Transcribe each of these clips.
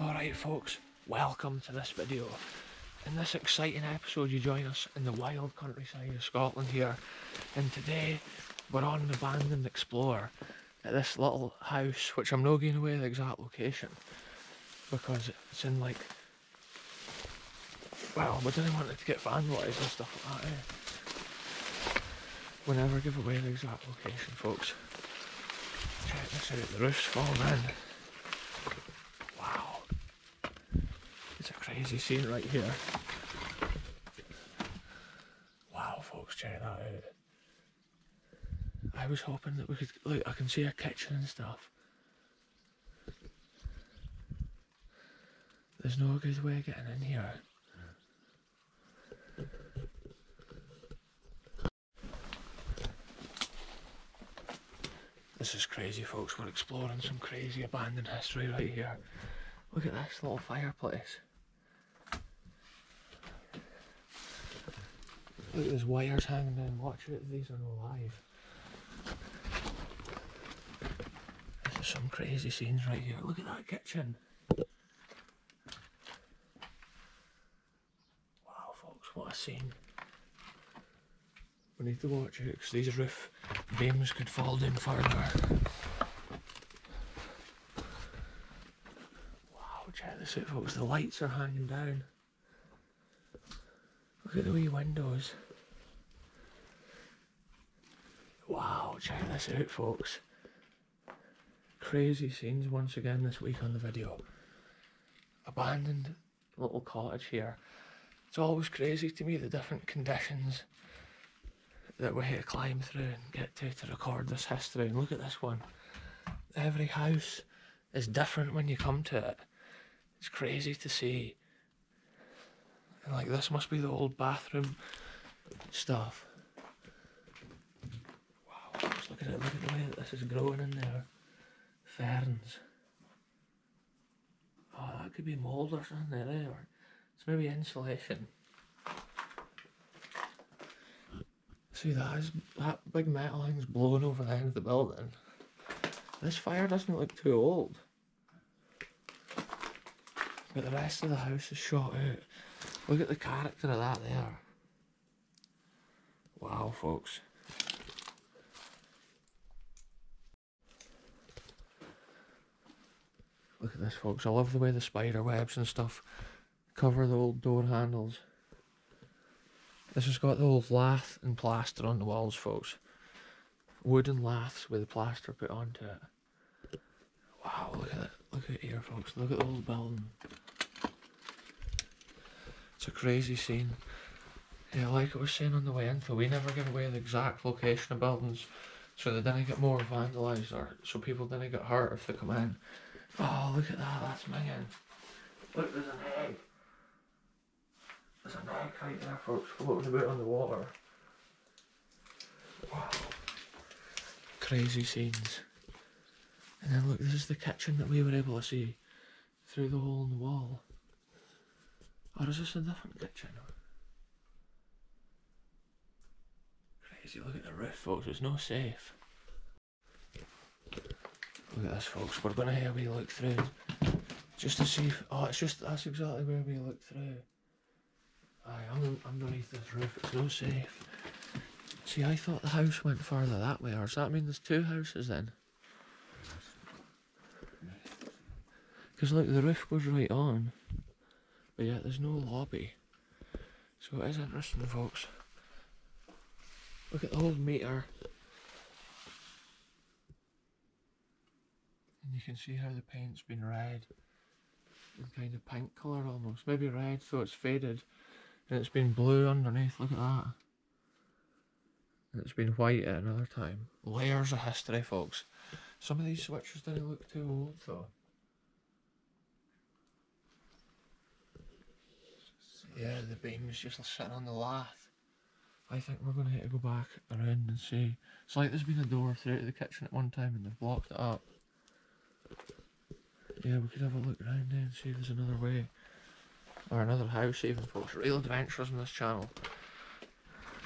Alright folks, welcome to this video. In this exciting episode you join us in the wild countryside of Scotland here. And today we're on an abandoned explorer at this little house which I'm not giving away the exact location because it's in like well we didn't want it to get vandalised and stuff like that eh? We never give away the exact location folks. Check this out, the roof's falling in. Wow. It's a crazy scene right here. Wow, folks, check that out. I was hoping that we could, look, I can see a kitchen and stuff. There's no good way of getting in here. This is crazy, folks. We're exploring some crazy abandoned history right here. Look at this little fireplace. Look, at those wires hanging down. Watch it, these are no live. This is some crazy scenes right here. Look at that kitchen. Wow, folks, what a scene. We need to watch it because these roof beams could fall down further. Wow, check this out, folks. The lights are hanging down. Look at the wee windows. Wow, check this out, folks. Crazy scenes once again this week on the video. Abandoned little cottage here. It's always crazy to me the different conditions that we had to climb through and get to to record this history. And look at this one. Every house is different when you come to it. It's crazy to see. And like this must be the old bathroom stuff. Wow, just look at it, look at the way that this is growing in there. Ferns. Oh, that could be mould or something there, eh? or it's maybe insulation. See that is that big metal thing's blowing over the end of the building. This fire doesn't look too old. But the rest of the house is shot out. Look at the character of that there. Wow, folks. Look at this, folks. I love the way the spider webs and stuff cover the old door handles. This has got the old lath and plaster on the walls, folks. Wooden laths with the plaster put onto it. Wow, look at it. Look at here, folks. Look at the old building. It's a crazy scene. Yeah, like I was saying on the way into, we never give away the exact location of buildings so they didn't get more vandalised or so people didn't get hurt if they come in. Oh, look at that, that's minging. Look, there's an egg. There's a egg right there, folks, floating about on the water. Wow. Crazy scenes. And then look, this is the kitchen that we were able to see through the hole in the wall. Or is this a different kitchen? Crazy, look at the roof, folks, it's no safe. Look at this, folks, we're going to have a wee look through just to see if, oh, it's just, that's exactly where we look through. Un underneath this roof, it's no safe. See, I thought the house went further that way, or does that mean there's two houses then? Because look, the roof goes right on, but yet there's no lobby. So it is interesting, folks. Look at the old meter. And you can see how the paint's been red and kind of pink colour almost. Maybe red so it's faded it's been blue underneath, look at that. It's been white at another time. Layers of history folks. Some of these switches didn't look too old though. Yeah, the beam's just sitting on the lath. I think we're going to have to go back around and see. It's like there's been a door through to the kitchen at one time and they've blocked it up. Yeah, we could have a look around there and see if there's another way. Or another house even, folks. Real adventures on this channel.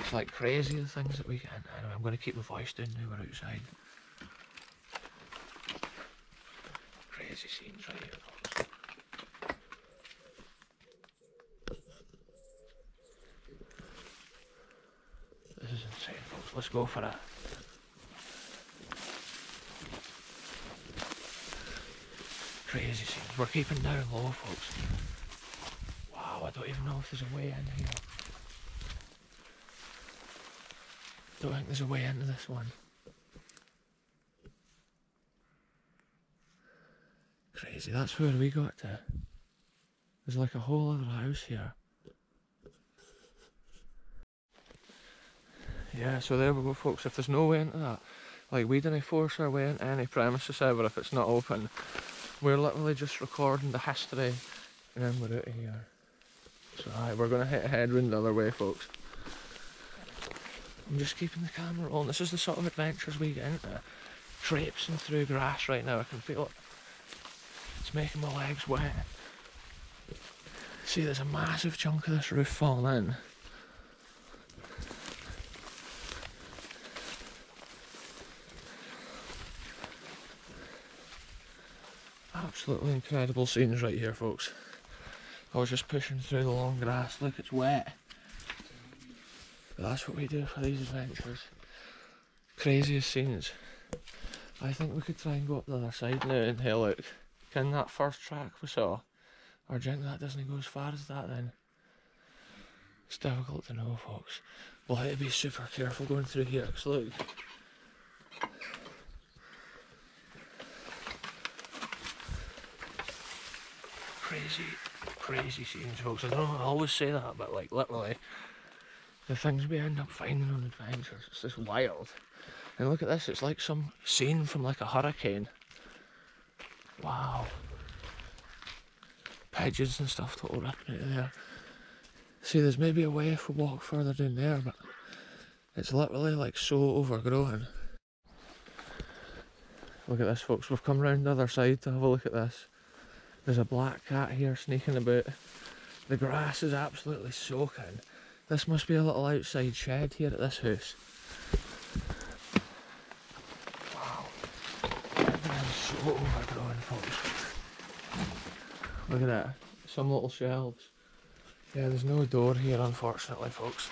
It's like crazy the things that we get. Anyway, I'm going to keep my voice down now we're outside. Crazy scenes right here, folks. This is insane, folks. Let's go for it. Crazy scenes. We're keeping down low, folks. Don't even know if there's a way in here. Don't think there's a way into this one. Crazy, that's where we got to. There's like a whole other house here. Yeah, so there we go folks, if there's no way into that, like we didn't force our way into any premises ever if it's not open. We're literally just recording the history and then we're out of here. So aye, we're gonna hit a headwind the other way folks. I'm just keeping the camera on. This is the sort of adventures we get into. Traipsing through grass right now, I can feel it. It's making my legs wet. See, there's a massive chunk of this roof falling in. Absolutely incredible scenes right here, folks. I was just pushing through the long grass. Look, it's wet. But that's what we do for these adventures. Craziest scenes. I think we could try and go up the other side now and hey look, can that first track we saw, or do that doesn't go as far as that then? It's difficult to know folks. We'll have to be super careful going through here, because look. Crazy, crazy scenes folks. I don't know, I always say that, but like literally, the things we end up finding on adventures, it's just wild. And look at this, it's like some scene from like a hurricane. Wow. Pigeons and stuff total ripping out there. See, there's maybe a way if we walk further down there, but it's literally like so overgrown. Look at this, folks. We've come round the other side to have a look at this. There's a black cat here sneaking about. The grass is absolutely soaking. This must be a little outside shed here at this house. Wow. Everything's so overgrown, folks. Look at that. Some little shelves. Yeah, there's no door here, unfortunately, folks.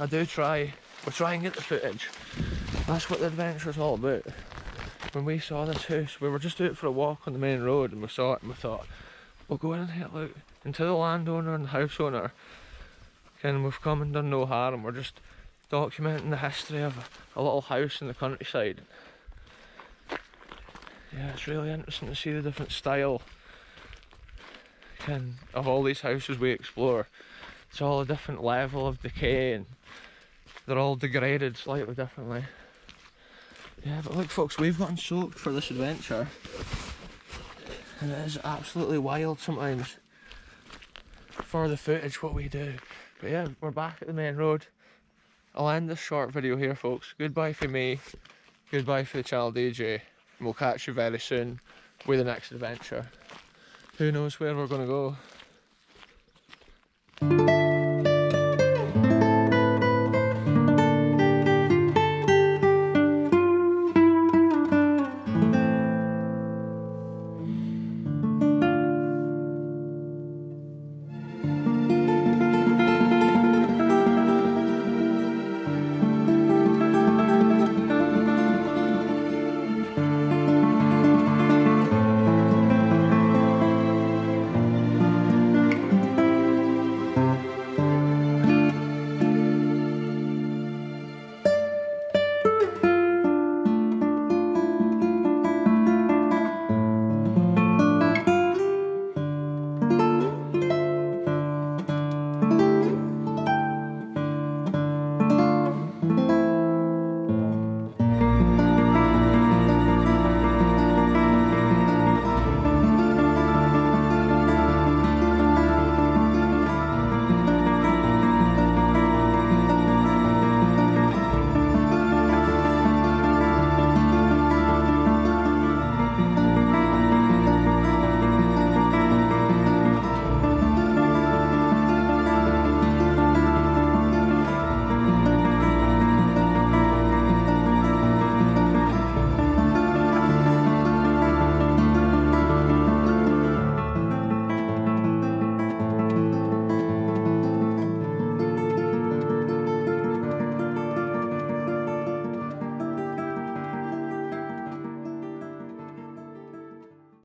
I do try. We try and get the footage. That's what the adventure's all about. When we saw this house, we were just out for a walk on the main road and we saw it and we thought, we'll go in and have a look. And to the landowner and the house owner, and we've come and done no harm. We're just documenting the history of a, a little house in the countryside. Yeah, it's really interesting to see the different style can, of all these houses we explore. It's all a different level of decay and they're all degraded slightly differently. Yeah, but look folks, we've gotten soaked for this adventure. And it is absolutely wild sometimes for the footage what we do. But yeah, we're back at the main road. I'll end this short video here folks. Goodbye for me, goodbye for the channel DJ, and we'll catch you very soon with the next adventure. Who knows where we're gonna go.